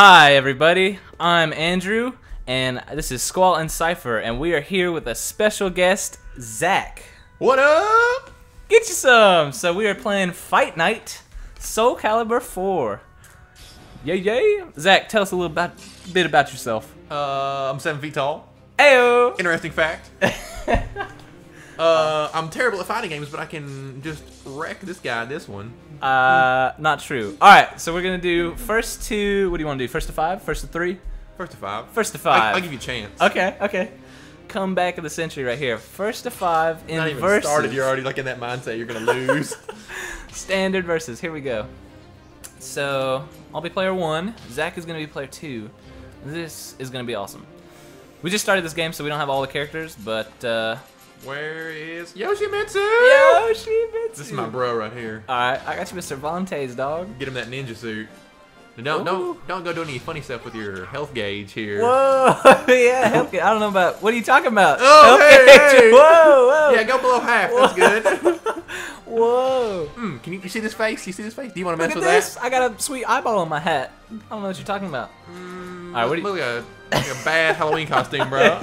Hi, everybody. I'm Andrew, and this is Squall and Seifer, and we are here with a special guest, Zach. What up? Get you some! So, we are playing Fight Night Soul Calibur 4. Yay, yay! Zach, tell us a little about, bit about yourself. Uh, I'm seven feet tall. Ayo! Interesting fact. uh, I'm terrible at fighting games, but I can just wreck this guy. This one. Uh, not true. Alright, so we're gonna do first to. What do you want to do? First to five? First to three? First to five. First to five. I'll give you a chance. Okay, okay. Come back of the century right here. First to five in Not even versus. started. You're already like in that mindset. You're gonna lose. Standard versus. Here we go. So I'll be player one. Zach is gonna be player two. This is gonna be awesome. We just started this game, so we don't have all the characters, but uh, Where is Yoshimitsu? Yoshimitsu. This is my bro right here. All right, I got you, Mr. Vontae's dog. Get him that ninja suit. Don't Ooh. don't don't go do any funny stuff with your health gauge here. Whoa, yeah, help I don't know about. What are you talking about? Oh, Help hey, gauge. hey. Whoa, whoa. Yeah, go below half. That's good. Whoa. Hmm, can you, you see this face? You see this face? Do you want to mess with this. I got a sweet eyeball on my hat. I don't know what you're talking about. Mm, All right, what do you- look like a, like a bad Halloween costume, bro.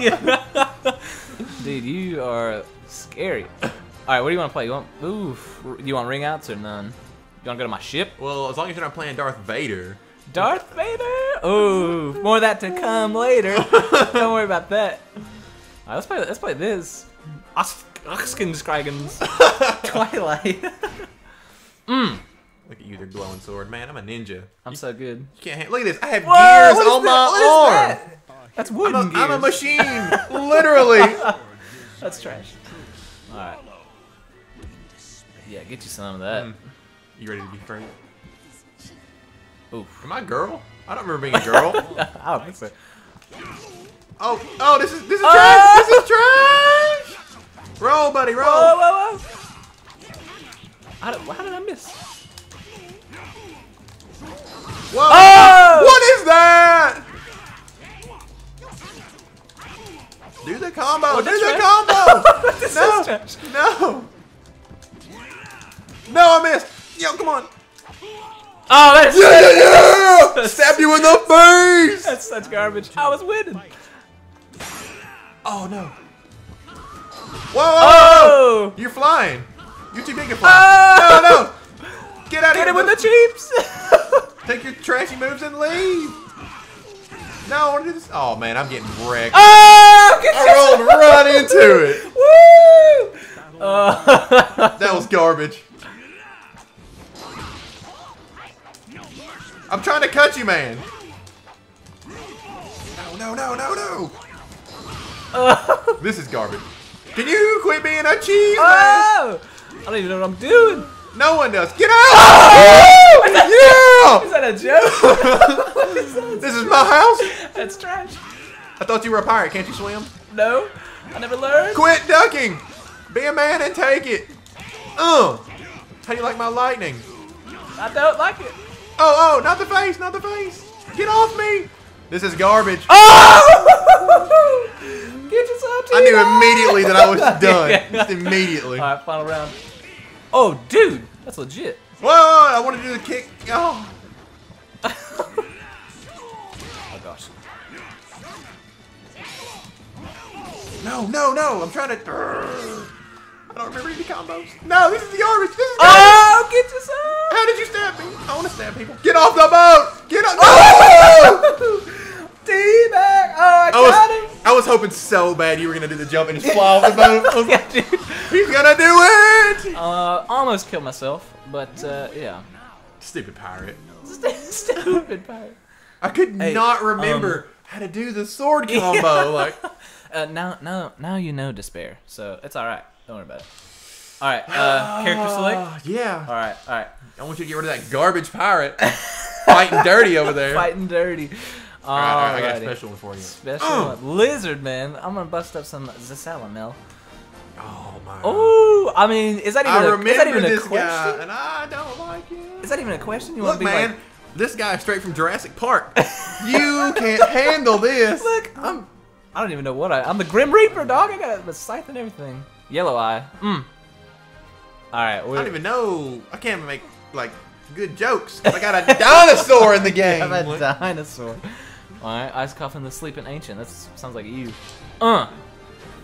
Dude, you are scary. All right, what do you want to play? You want oof? You want ring outs or none? You want to go to my ship? Well, as long as you're not playing Darth Vader. Darth Vader. Oh, more of that to come later. Don't worry about that. All right, let's play. Let's play this. Ostrheinsburg Twilight. mm, Look at you, their glowing sword. Man, I'm a ninja. I'm so good. You can't. Ha- look at this. I have Whoa, gears on that? my arm. that? That's I'm wooden a, I'm a machine, literally. That's trash. All right. Yeah, get you some of that. Mm. You ready to be free? Oof. Am I a girl? I don't remember being a girl. I don't think so. oh, oh, this is this is Oh! trash. This is trash. Roll, buddy, roll. Whoa, whoa, whoa! How did, how did I miss? Whoa. Oh! What is that? Do the combo. Oh, Do the combo. No. No. No, I missed. Yo, come on. Oh, that's, Yeah, yeah, yeah. Stab you in the face. that's such garbage. I was winning. Oh no. Whoa, whoa, whoa. Oh! You're flying. You're too big to fly. Oh! No, no. Get out of here! Get it with the cheeps! Take your trashy moves and leave. No, I want to do this. Oh man, I'm getting wrecked. oh! Get I rolled right into it. Woo! Oh. That was garbage. I'm trying to cut you, man. No, no, no, no, no. This is garbage. Can you quit being a cheese oh! man? oh! I don't even know what I'm doing. No one does. Get out! Oh! Is yeah! that a joke? This is my house. That's trash. I thought you were a pirate. Can't you swim? No, I never learned. Quit ducking. Be a man and take it. Uh. How do you like my lightning? I don't like it. Oh, oh, not the face, not the face. Get off me. This is garbage. Oh! Get yourself I knew immediately that I was done. Just immediately. All right, final round. Oh, dude, that's legit. Whoa, I want to do the kick. Oh. No, no, no. I'm trying to. I don't remember any combos. No, this is the garbage. This is garbage. Oh, get yourself. How did you stab me? I want to stab people. Get off the boat. Get off. No! D-bag. Oh, I I got was, him. I was hoping so bad you were gonna do the jump and just fly off the boat. I was like, Yeah, dude. He's gonna do it! Uh, almost killed myself, but uh, yeah. Stupid pirate. Stupid pirate. I could Hey, not remember how to do the sword combo. Like, Uh, now, now, now you know despair, so it's all right. Don't worry about it. All right, uh, character select. Ah, yeah. All right, all right. I want you to get rid of that garbage pirate fighting dirty over there. Fighting dirty. All right, all right, I got a special one for you. Special Uh. one. lizard man. I'm gonna bust up some Zasalamel. Oh my. Oh, I mean, is that even I a, remember is that even a this question? guy, and I don't like it. Is that even a question? You Look, want to be man, like, this guy is straight from Jurassic Park. you can't handle this. look, I'm, I don't even know what I, I'm the Grim Reaper, dog. I got a scythe and everything. Yellow eye. Mm. All right, I don't even know. I can't even make like good jokes. I got a dinosaur in the game. How a dinosaur? Alright, Ice Coffin the Sleeping Ancient. That sounds like you. Uh!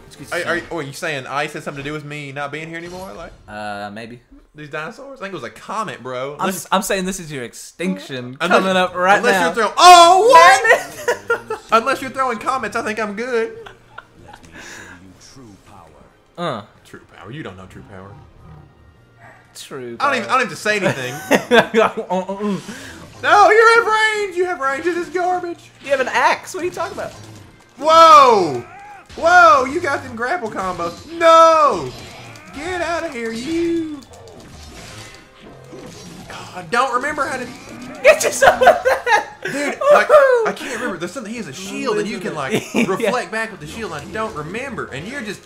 Excuse Are, me. are, oh, are you saying ice has something to do with me not being here anymore? Like Uh, maybe. these dinosaurs? I think it was a comet, bro. I'm, I'm saying this is your extinction unless- coming up right unless now. You're throwing, oh, what? unless you're throwing comments, I think I'm good. Let me show you true power. uh, True power. You don't know true power. true. I don't even. I don't even to say anything. no, you have range. You have range. This is garbage. you have an axe. What are you talking about? Whoa! Whoa! You got them grapple combos. No! Get out of here, you! I don't remember how to. Get yourself with that. Dude, like, I can't remember. There's something. He has a shield, and you can like Yeah. reflect back with the shield. I don't remember, and you're just.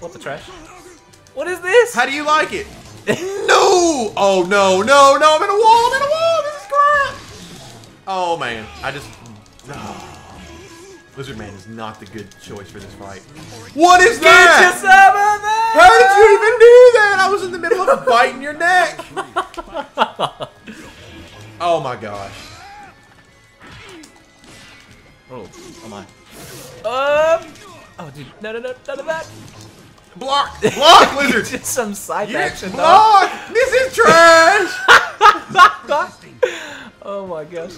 What the trash? What is this? How do you like it? no! Oh no, no, no! I'm in a wall. I'm in a wall. This is crap. Oh man, I just. No. Lizard Man is not the good choice for this fight. What is Get that? yourself with that. How did you even do that? I was in the middle of biting your neck. Gosh. Oh, oh my. Um. Oh, dude, no, no, no, none of that. Block! Block, lizard! Just some side Yeah, action, dog. block! This is trash! oh my gosh.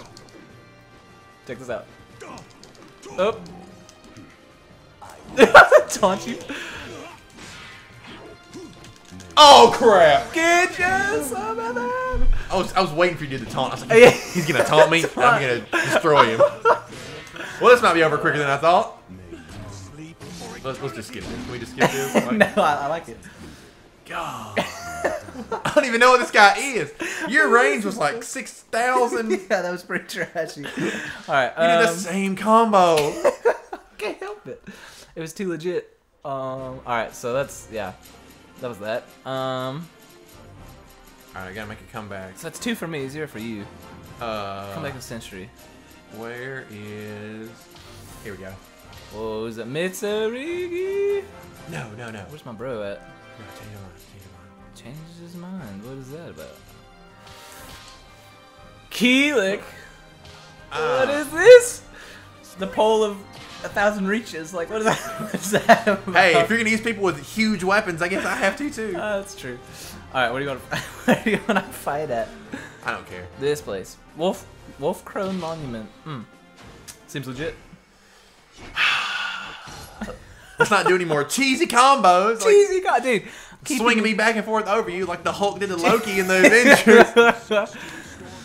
Check this out. Oh. Taunt you. Oh crap! Get yourself with that. I was, I was waiting for you to do the taunt. I was like, he's gonna taunt me, and I'm gonna destroy him. Well, this might be over quicker than I thought. Let's, let's just skip this. Can we just skip this? Like, no, I, I like it. God. I don't even know what this guy is. Your range was like 6,000. Yeah, that was pretty trashy. All right. the Um, same combo. can't help it. It was too legit. Um. All right. So that's yeah. That was that. Um. Alright, I gotta make a comeback. So that's two for me, zero for you. Uh, Come back in century. Where is. Here we go. Whoa, is it Mitsurugi? No, no, no. Where's my bro at? No, change your mind, change your mind. Changes his mind. What is that about? Kilik. what Ah. is this? The pole of a thousand reaches. Like, what is that? What is that about? Hey, if you're gonna use people with huge weapons, I guess I have to too. Uh, that's true. All right, what do you want? To, where do you want to fight at? I don't care. This place, Wolf Wolfkrone Monument. Hmm. Seems legit. Let's not do any more cheesy combos. Like, Cheesy god, dude. Keep swinging me back and forth over you like the Hulk did to Loki in the Avengers.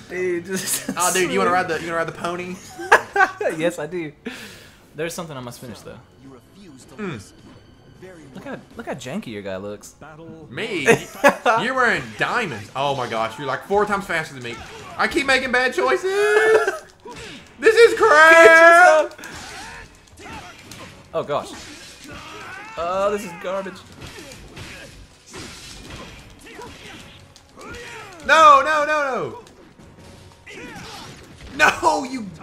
dude, just oh, dude, you wanna ride the you wanna ride the pony? yes, I do. There's something I must finish though. You refuse to listen. Look how look how janky your guy looks. Me? You're wearing diamonds. Oh my gosh, you're like four times faster than me. I keep making bad choices. This is crap. Oh gosh. Oh, this is garbage. No, no, no, no. No, you.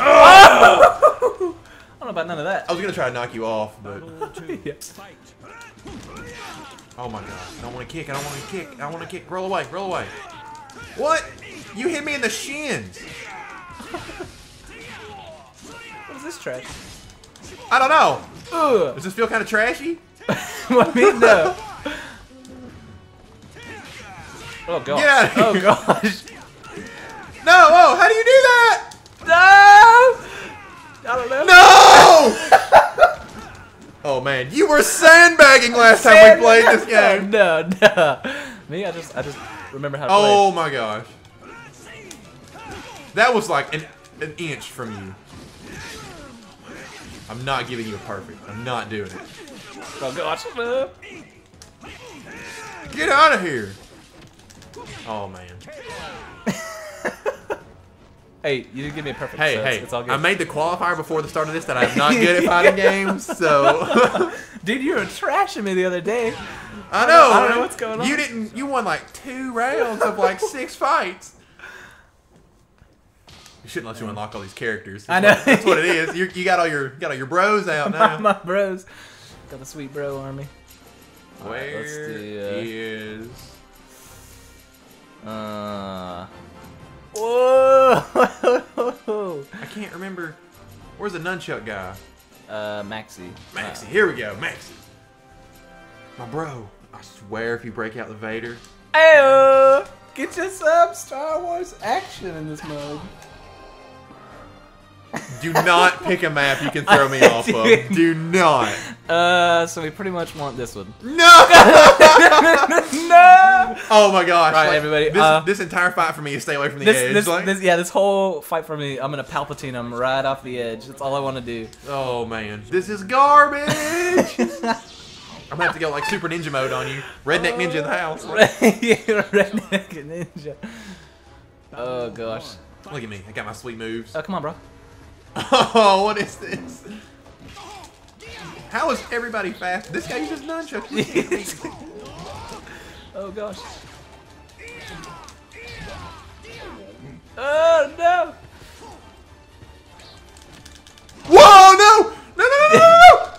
Oh! I don't know about none of that. I was gonna try to knock you off, but Yeah. Oh my god, I don't want to kick. I don't want to kick. I don't want to kick. Roll away. Roll away. What? You hit me in the shins. What is this trash? I don't know. Ugh. Does this feel kind of trashy? what me? No. Oh gosh. Get outta Oh here. gosh. No. Oh, how do you do that? Man, you were sandbagging last time we played this game. No, no. Me, I just, I just remember how to Oh my gosh. That was like an, an inch from you. I'm not giving you a perfect. I'm not doing it. play. Oh gosh. Get out of here. Oh man. Hey, you did give me a perfect. Hey, so hey. it's, it's all good. I made the qualifier before the start of this that I'm not good at fighting games, so Dude, you were trashing me the other day. I know. I don't know what's going on. You didn't. You won like two rounds of like six fights. You shouldn't let you unlock all these characters. I know. what- That's what it is. You, you got all your you got all your bros out now. my bros. Got the sweet bro army. Where let's do, uh, is? Uh. Whoa! I can't remember. Where's the nunchuck guy? Uh, Maxi. Maxie. Here we go, Maxi. My bro. I swear, if you break out the Vader, Ayo! Get you some Star Wars action in this mode. Do not pick a map you can throw me off of. Do not. Uh, so we pretty much want this one. No. no! Oh my gosh. Right, everybody, This, uh, this entire fight for me is stay away from the This, edge. this, like- this, yeah, this whole fight for me, I'm gonna Palpatine him right off the edge. That's all I want to do. oh man, this is garbage. I'm gonna have to go like Super Ninja mode on you. Redneck Ninja in the house. Redneck ninja. Oh gosh. Look at me. I got my sweet moves. Oh come on, bro. Oh, what is this? How is everybody fast? This guy uses nunchucks. You can't beat me. Oh gosh. Oh no! Whoa! No! No! No! No!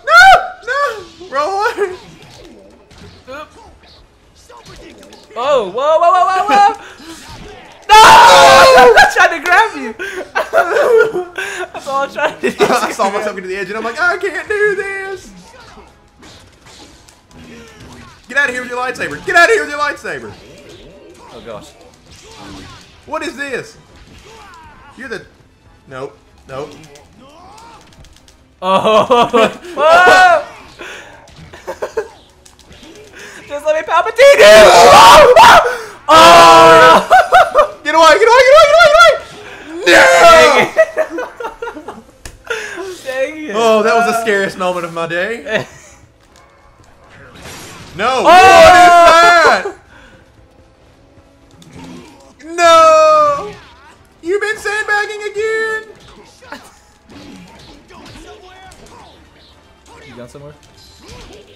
No! No! No! Roll. Oh, whoa, whoa, whoa, whoa, whoa! No! I'm trying to grab you. That's all I'm trying to do. I saw myself get to the edge and I'm like, I can't do this. Get out of here with your lightsaber. Get out of here with your lightsaber. Oh gosh. What is this? You're the. Nope. Nope. Oh! Whoa! Ah! Just let me Palpatine you! Oh! Ah! Ah! Get away! Get away! Get away! Get away! Get away! No! Dang it. Oh, that was the scariest moment of my day. No! Oh! What is that? No! You've been sandbagging again! You going somewhere?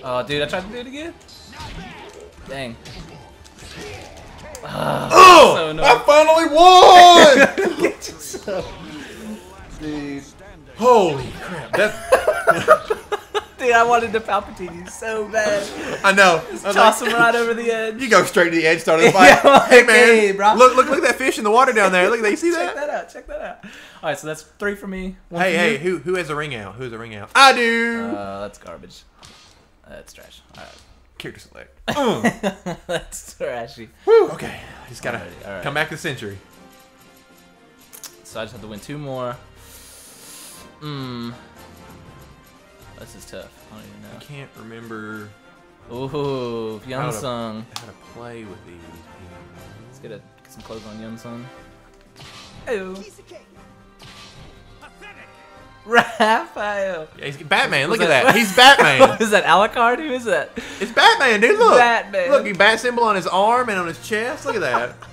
Oh, dude, I tried to do it again. Dang. Ah, oh! so. I finally won! Dude. Holy crap! That, Dude, I wanted to Palpatine you so bad. I know. I was Toss like, him right over the edge. You go straight to the edge, start of the Yeah, fight. Like, hey man, hey, bro. look, look, look at that fish in the water down there. Look at that. You see that? Check that? out. Check that out. All right, so that's three for me. One Hey, for hey, you. who who has a ring out? Who has a ring out? I do. Uh, that's garbage. That's trash. All right. Character select. right. that's trashy. Woo. Okay, just gotta Alrighty, alright. come back to the century. So I just have to win two more. Hmm. This is tough. I don't even I can't remember Ooh, How to- Yunsung. how to play with these. Let's get, a, get some clothes on Yunsung. Ew. Piece of cake. Pathetic. Raphael. Yeah, he's Batman. Look Was at that- that. He's Batman. is that Alucard? Who is that? it's Batman, dude. Look. Batman. Look, he bat symbol on his arm and on his chest. Look at that.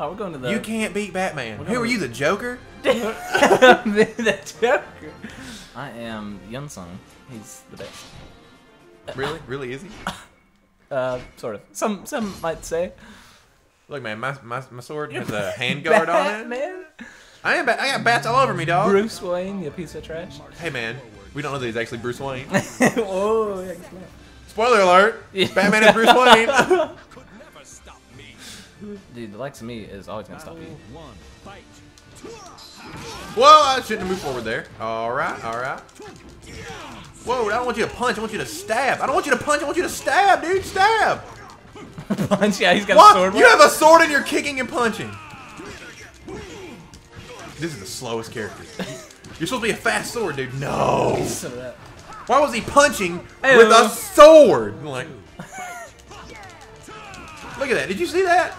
Oh, we're going to the. you can't beat Batman. Who are going- you, the Joker? The Joker. I am Yunsung. He's the best. Really? Really is he? Uh, sort of. Some some might say. Look, man, my, my, my sword has a handguard on it. Man. I am. Ba- I got bats all over me, dog. Bruce Wayne, you piece of trash. Hey, man. We don't know that he's actually Bruce Wayne. oh, yeah. Spoiler alert. Batman is Bruce Wayne. Could never stop me. Dude, the likes of me is always gonna stop you. One. Fight. Whoa, I shouldn't have moved forward there. All right, all right. Whoa, I don't want you to punch. I want you to stab. I don't want you to punch. I want you to stab, dude. Stab. Punch, yeah, he's got a What? sword. You have a sword and you're kicking and punching. This is the slowest character. You're supposed to be a fast sword, dude. No. Some of that. Why was he punching Ew. with a uh, sword? Like, look at that. Did you see that?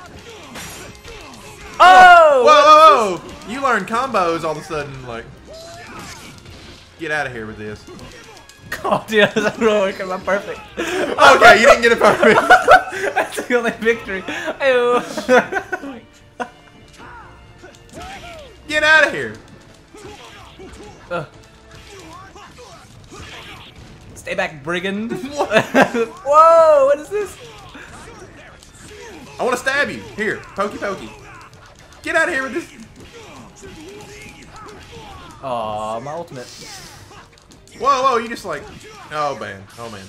Oh! Whoa, whoa, whoa! You learn combos all of a sudden. Like, get out of here with this. Oh, dude, that's heroic. I'm perfect. Okay, you didn't get it perfect. That's the only victory. Get out of here. Ugh. Stay back, brigand. Whoa, what is this? I want to stab you. Here, pokey pokey. Get out of here with this. Aw, my ultimate. Whoa, whoa! You just like, oh man, oh man.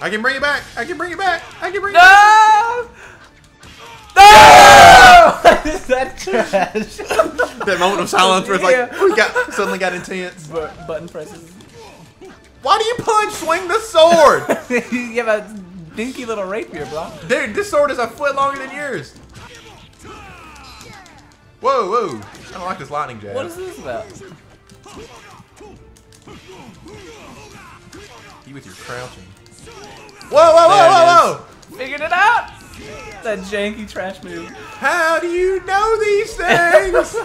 I can bring it back. I can bring it back. I can bring it No! back. trash. that moment of silence where it's like we got suddenly got intense. Bu- button presses. Why do you punch? Swing the sword, you have a dinky little rapier, bro. dude. This sword is a foot longer than yours. Whoa, whoa! I don't like this lightning jab. What is this about? you with your crouching? Whoa, whoa, whoa, whoa, whoa! Figured it out. That janky trash move. How do you know these things?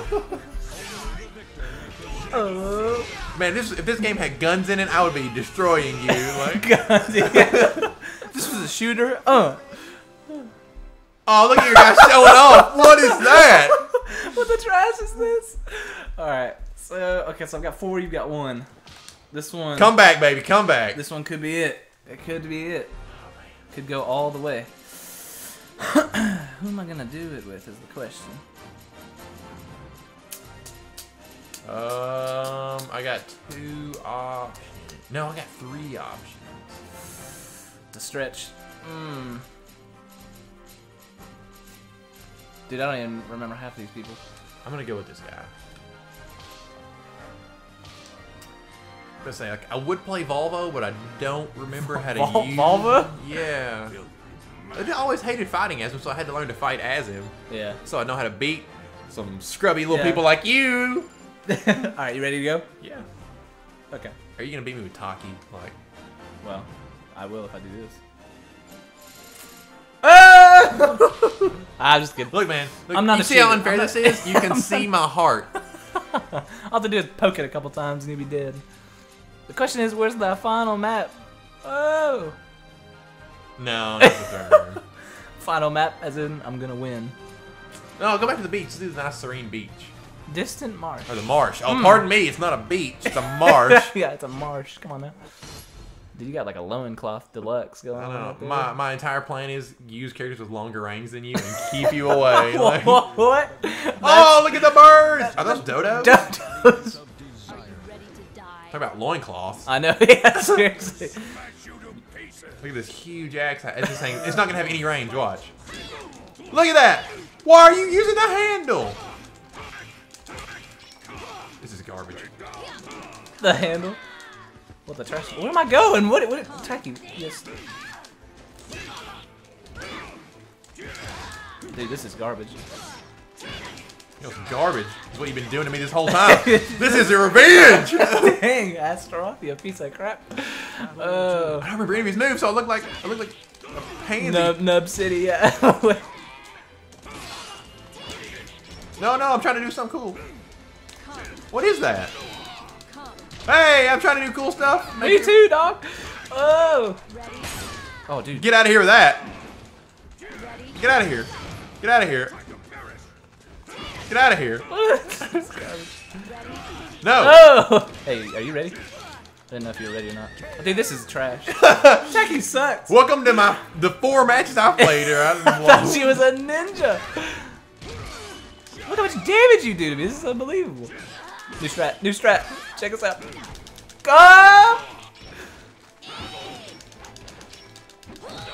Oh, Man, this if this game had guns in it, I would be destroying you. Like, God. yeah. this was a shooter. Uh. oh, look at your guy showing off. What is that? what the trash is this? All right. So okay, so I've got four. You've got one. This one. Come back, baby, come back. This one could be it. It could be it. Could go all the way. Who am I gonna do it with? Is the question. Um, I got two options. No, I got three options. To stretch. Hmm. Dude, I don't even remember half of these people. I'm gonna go with this guy. I'm gonna say like I would play Voldo, but I don't remember how to Vol- use. Voldo? Yeah. I always hated fighting as him, so I had to learn to fight as him, Yeah. so I know how to beat some scrubby little Yeah. people like you. all right, you ready to go? Yeah. Okay. Are you gonna beat me with Taki? Like, Well, I will if I do this. Ah! I'm just kidding. look, man. Look, I'm not You see how unfair I'm this is? You can see my heart. All I have to do is poke it a couple times and you'll be dead. The question is, where's the final map? Oh! No, not the third. Final map, as in, I'm gonna win. No, go back to the beach. Let's do the nice serene beach. Distant marsh. Or the marsh. Oh, Hmm. pardon me. It's not a beach. It's a marsh. yeah, it's a marsh. Come on now. Dude, you got like a loincloth deluxe going I on. don't know. My, my entire plan is use characters with longer range than you and keep you away. Like, what? what? oh, look at the birds! Are those dodos? Dodos. Are you ready to die? Talk about loincloths. I know. Yeah, seriously. Smash you to pieces. Look at this huge axe. It's just saying it's not gonna have any range. Watch. Look at that. Why are you using the handle? This is garbage. The handle. What the trash? Where am I going? What? What? Taki. Yes. Dude, this is garbage. You know, garbage is what you've been doing to me this whole time. this is your revenge. I Dang, Astaroth, you piece of crap. Oh. I don't remember any of his moves, so I look like I look like a pansy. Nub, Nub City, yeah. No, no, I'm trying to do something cool. What is that? Come. Hey, I'm trying to do cool stuff. Me Make- too, dog. Oh. Ready? Oh, dude. Get out of here with that. Ready? Get out of here. Get out of here. Get out of here. No. oh. Hey, are you ready? I didn't know if you were ready or not. Oh, dude, this is trash. Taki sucks. Welcome to my the four matches I've played here. I I thought she was a ninja. Look how much damage you do to me. This is unbelievable. New strat. New strat. Check us out. Go!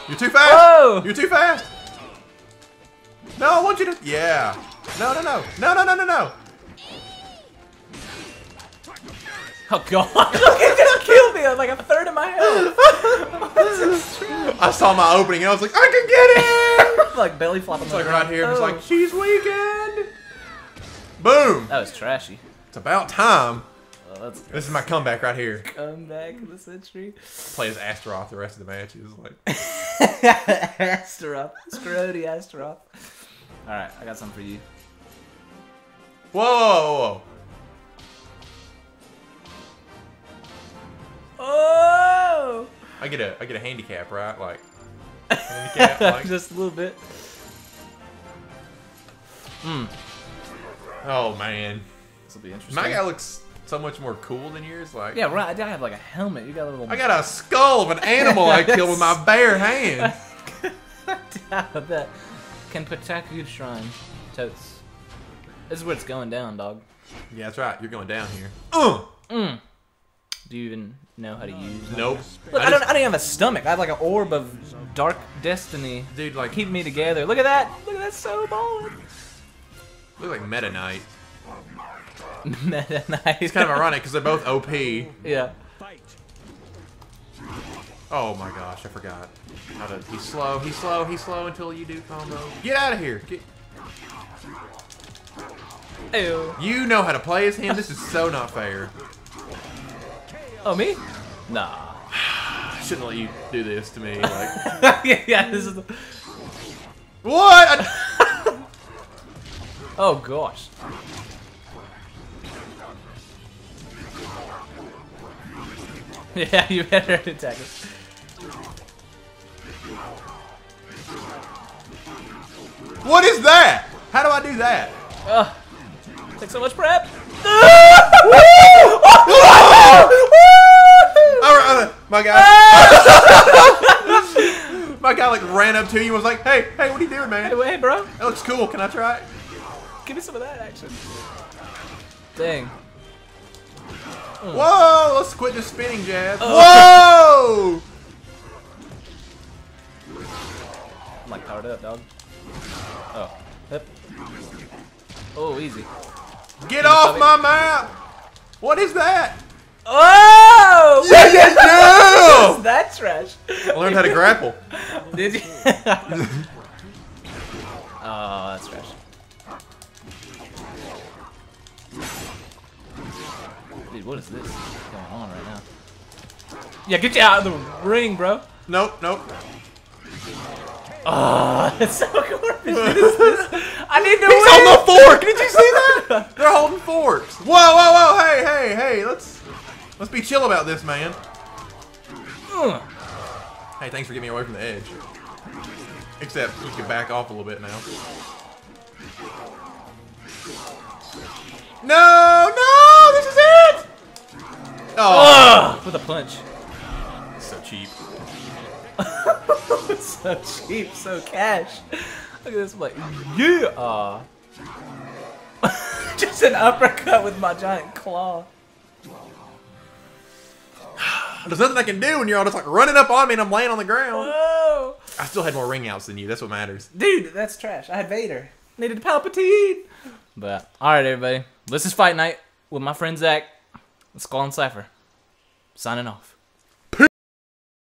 You're too fast. Whoa. You're too fast. No, I want you to. Yeah. No, no, no, no, no, no, no, no. Oh god! Look, it just killed me. I was like a third of my health. I saw my opening and I was like, I can get it. like belly flopping. It's like right here. Oh. like, she's weakened. Boom. That was trashy. It's about time. Let's This is my comeback right here. Comeback of the century. Play as Astaroth the rest of the match. He's Like, Astaroth. Scrody Astaroth. Alright, I got something for you. whoa, whoa, whoa, Oh! I get a, I get a handicap, right? Like, handicap. Like, Just a little bit. Hmm. oh man, This will be interesting. my guy looks so much more cool than yours. Like, Yeah, right. I have like a helmet. You got a little. I got a skull of an animal I killed with my bare hands. doubt that. Kunpaetku Shrine. Totes. This is where it's going down, dog. Yeah, that's right. You're going down here. Uh. Do you even know how to use? Nope. Look, I, I don't. just- I don't even have a stomach. I have like an orb of dark destiny Dude, like, keeping me together. Look at that. Look at that. So ballin'. Look like Meta Knight. Meta Knight. It's kind of ironic because they're both OP. yeah. Oh my gosh, I forgot. How to, he's slow, he's slow, he's slow until you do combo. Get out of here. Get, Ew. you know how to play as him. This is so not fair. Oh me? Nah. I shouldn't let you do this to me. Like, yeah, yeah, this is. The... what? Oh gosh. Yeah, you better attack it. what is that? How do I do that? Ugh. Take so much prep. All right, my guy. my guy like ran up to you and was like, "Hey, hey, what are you doing, man? Hey, wait, bro. That looks cool. Can I try it?" Give me some of that action. Dang. Mm. Whoa! Let's quit the spinning jab. Oh. Uh. Whoa! I'm like powered up, dog. Oh. Yep. Oh, easy. Get off my map! What is that? Oh! Yeah, yeah, What's that trash? I learned how to grapple. Did you? oh, that's trash. What is this going on right now? Yeah, get you out of the ring, bro. Nope, nope. Oh, that's so garbage. This is- I need to He's win. on the fork. Did you see that? They're holding forks. Whoa, whoa, whoa! Hey, hey, hey! Let's let's be chill about this, man. Ugh. Hey, thanks for getting me away from the edge. Except you can back off a little bit now. No, no! This is! Oh, Ugh, with a punch. so cheap. so cheap, so cash. Look at this, I'm like, yeah. Just an uppercut with my giant claw. There's nothing I can do when you're all just like running up on me and I'm laying on the ground. Whoa. I still had more ring outs than you. That's what matters. Dude, that's trash. I had Vader. Needed Palpatine. But, alright, everybody. This is Fight Night with my friend Zach. Let's call on Seifer. Signing off.